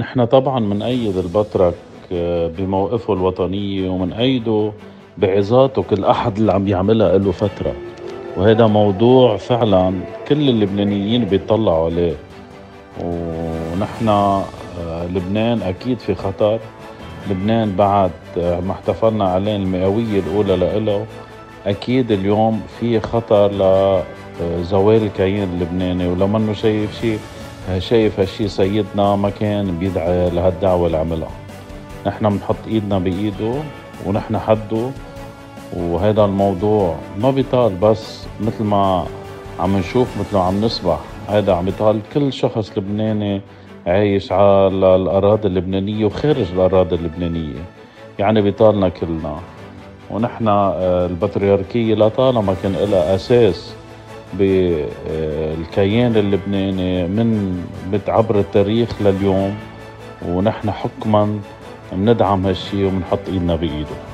نحن طبعا منأيد البطرك آه، بموقفه الوطنية ومنأيده بعظاته كل أحد اللي عم يعملها له فترة. وهذا موضوع فعلا كل اللبنانيين بيطلعوا عليه. ونحن آه، لبنان أكيد في خطر. لبنان بعد آه، ما احتفلنا عليه المئوية الأولى لإله أكيد اليوم في خطر لزوال الكيان اللبناني. ولما شايف شيء شايف هالشي سيدنا ما كان بيدعي لهالدعوة اللي عملها نحن بنحط إيدنا بإيده ونحن حده وهذا الموضوع ما بيطال بس مثل ما عم نشوف مثل ما عم نسمع. هذا عم يطال كل شخص لبناني عايش على الأراضي اللبنانية وخارج الأراضي اللبنانية. يعني بيطالنا كلنا. ونحن آه، البطريركية لطالما كان لها أساس بالكيان اللبناني من عبر التاريخ لليوم ونحن حكما بندعم هالشي وبنحط إيدنا بإيده.